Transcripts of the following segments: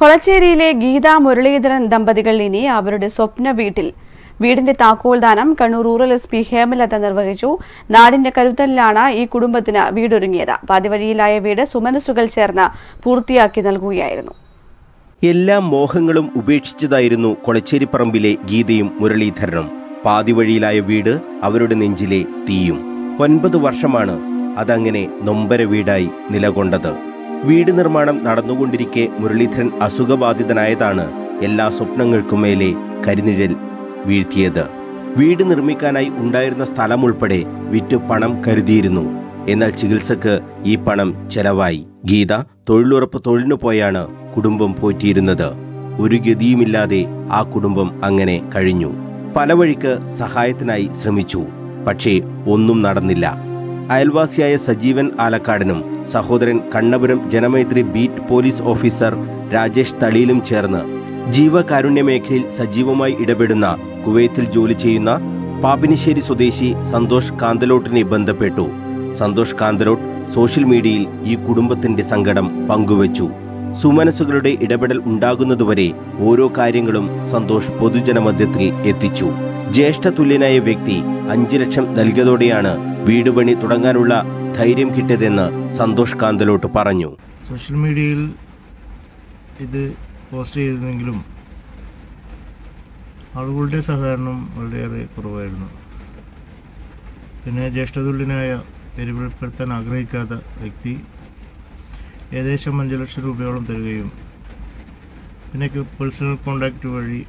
കൊളച്ചേരിയിലെ ഗീത മുരളീധരൻ ദമ്പതികൾ ഇനി അവരുടെ സ്വപ്ന വീട്ടിൽ. വീടിന്റെ താക്കോൽദാനം Kannur rural S P Hemalatha നിർവഹിച്ചു. നാടിന്റെ കരുതലിലാണ് ഈ കുടുംബത്തിന് വീടൊരുങ്ങിയത്. പാതിവഴിയിലായ വീട് സുമനസ്സുകൾ ചേർന്ന് പൂർത്തിയാക്കി നൽകുകയായിരുന്നു. എല്ലാ മോഹങ്ങളും ഉപേക്ഷിച്ചതായിരുന്നു കൊളച്ചേരിപ്പറമ്പിലെ ഗീതയും മുരളീധരനും. പാതിവഴിയിലായ വീട് അവരുടെ നെഞ്ചിലെ തീയും. ഒൻപത് വർഷമാണ് അതങ്ങനെ നൊമ്പര വീടായി നിലകൊണ്ടത്. വീട് നിർമ്മാണം നടന്നുകൊണ്ടിരിക്കെ മുരളീധരൻ അസുഖബാധിതനായതാണ് എല്ലാ സ്വപ്നങ്ങൾക്കും മേലെ കരിനിഴൽ വീഴ്ത്തിയത്. വീട് നിർമ്മിക്കാനായി ഉണ്ടായിരുന്ന സ്ഥലം ഉൾപ്പെടെ വിറ്റ് പണം കരുതിയിരുന്നു. എന്നാൽ ചികിത്സക്ക് ഈ പണം ചെലവായി. ഗീത തൊഴിലുറപ്പ് തൊഴിലിനു പോയാണ് കുടുംബം പോറ്റിയിരുന്നത്. ഒരു ഗതിയുമില്ലാതെ ആ കുടുംബം അങ്ങനെ കഴിഞ്ഞു. പല വഴിക്ക് സഹായത്തിനായി ശ്രമിച്ചു. പക്ഷേ ഒന്നും നടന്നില്ല. അയൽവാസിയായ സജീവൻ ആലക്കാടനും സഹോദരൻ Kannapuram Janamaithri beat police officer Rajesh തളിയിലും ചേർന്ന് ജീവകാരുണ്യ മേഖലയിൽ സജീവമായി ഇടപെടുന്ന കുവൈത്തിൽ ജോലി ചെയ്യുന്ന പാപ്പിനിശ്ശേരി സ്വദേശി സന്തോഷ് കാന്തലോട്ടിനെ ബന്ധപ്പെട്ടു. സന്തോഷ് കാന്തലോട്ട് സോഷ്യൽ മീഡിയയിൽ ഈ കുടുംബത്തിന്റെ സങ്കടം പങ്കുവച്ചു. സുമനസുകളുടെ ഇടപെടൽ ഉണ്ടാകുന്നതുവരെ ഓരോ കാര്യങ്ങളും സന്തോഷ് പൊതുജനമധ്യത്തിൽ എത്തിച്ചു. ജ്യേഷ്ഠ തുല്യനായ വ്യക്തി അഞ്ചു ലക്ഷം നൽകിയതോടെയാണ് വീട് പണി തുടങ്ങാനുള്ള ധൈര്യം കിട്ടിയതെന്ന് സന്തോഷ് കാന്തലോട്ട് പറഞ്ഞു. സോഷ്യൽ മീഡിയയിൽ ഇത് പോസ്റ്റ് ചെയ്തിരുന്നെങ്കിലും ആളുകളുടെ സഹകരണം വളരെയേറെ കുറവായിരുന്നു. പിന്നെ ജ്യേഷ്ഠതുല്യനായ പേര് വെളിപ്പെടുത്താൻ ആഗ്രഹിക്കാത്ത വ്യക്തി ഏകദേശം അഞ്ച് ലക്ഷം രൂപയോളം തരികയും പിന്നെ പേഴ്സണൽ കോണ്ടാക്റ്റ് വഴി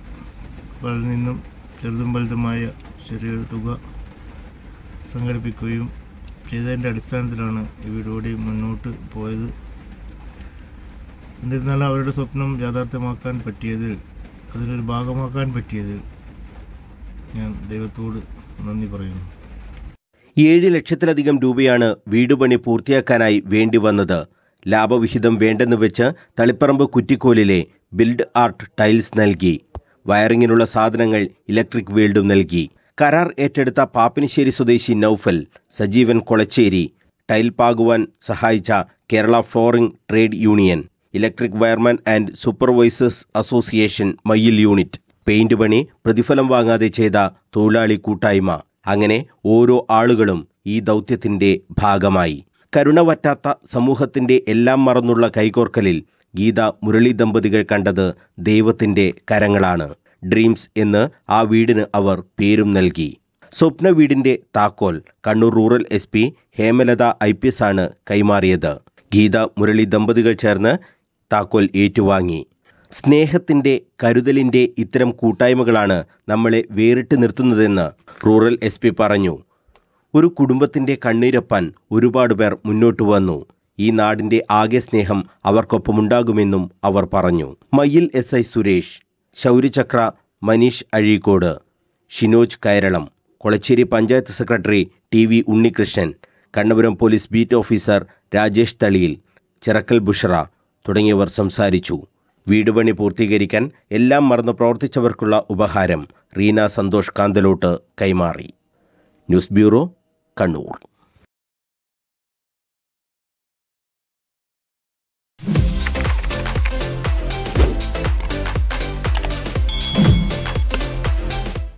പലരിൽ നിന്നും ചെറുതും വലുതുമായ ചെറിയൊരു തുക സംഘടിപ്പിക്കുകയും ചെയ്തതിന്റെ അടിസ്ഥാനത്തിലാണ് വീടുകൂടി മുന്നോട്ട് പോയത്. എന്നിരുന്നാലും അവരുടെ സ്വപ്നം യാഥാർത്ഥ്യമാക്കാൻ പറ്റിയതിൽ അതിനൊരു ഭാഗമാക്കാൻ പറ്റിയതിൽ ഞാൻ ദൈവത്തോട് നന്ദി പറയുന്നു. ഏഴ് ലക്ഷത്തിലധികം രൂപയാണ് വീടുപണി പൂർത്തിയാക്കാനായി വേണ്ടി വന്നത്. ലാഭവിഹിതം വേണ്ടെന്ന് വെച്ച് തളിപ്പറമ്പ് കുറ്റിക്കോലിലെ ബിൽഡ് ആർട്ട് ടൈൽസ് നൽകി. വയറിങ്ങിനുള്ള സാധനങ്ങൾ ഇലക്ട്രിക് വീൽഡും നൽകി. കരാർ ഏറ്റെടുത്ത പാപ്പിനിശ്ശേരി സ്വദേശി നൌഫൽ സജീവൻ കൊളച്ചേരി ടൈൽ പാകുവാൻ സഹായിച്ച Kerala flooring trade union electric wireman and supervisors association Mayyil unit paint പണി പ്രതിഫലം വാങ്ങാതെ ചെയ്ത തൊഴിലാളി കൂട്ടായ്മ. അങ്ങനെ ഓരോ ആളുകളും ഈ ദൗത്യത്തിന്റെ ഭാഗമായി. കരുണ വറ്റാത്ത സമൂഹത്തിന്റെ എല്ലാം മറന്നുള്ള കൈകോർക്കലിൽ ഗീത മുരളി ദമ്പതികൾ കണ്ടത് ദൈവത്തിന്റെ കരങ്ങളാണ്. ഡ്രീംസ് എന്ന് ആ വീടിന് അവർ പേരും നൽകി. സ്വപ്ന വീടിന്റെ താക്കോൽ Kannur rural S P Hemalatha I P S ആണ് കൈമാറിയത്. ഗീത മുരളി ദമ്പതികൾ ചേർന്ന് താക്കോൽ ഏറ്റുവാങ്ങി. സ്നേഹത്തിന്റെ കരുതലിന്റെ ഇത്തരം കൂട്ടായ്മകളാണ് നമ്മളെ വേറിട്ട് നിർത്തുന്നതെന്ന് റൂറൽ എസ് പറഞ്ഞു. ഒരു കുടുംബത്തിന്റെ കണ്ണീരപ്പാൻ ഒരുപാട് പേർ മുന്നോട്ട് വന്നു. ഈ നാടിന്റെ ആകെ സ്നേഹം അവർക്കൊപ്പമുണ്ടാകുമെന്നും അവർ പറഞ്ഞു. Mayyil S I Suresh Shauryachakra Manish Azhikode Shinoj Kairalam Kolachery panchayat secretary T V Unnikrishnan Kannapuram police beat officer Rajesh Thaliyil Chirakkal Bushara തുടങ്ങിയവർ സംസാരിച്ചു. വീടുപണി പൂർത്തീകരിക്കാൻ എല്ലാം മറന്നു പ്രവർത്തിച്ചവർക്കുള്ള ഉപഹാരം റീന സന്തോഷ് കാന്തലോട്ട് കൈമാറി. News bureau Kannur.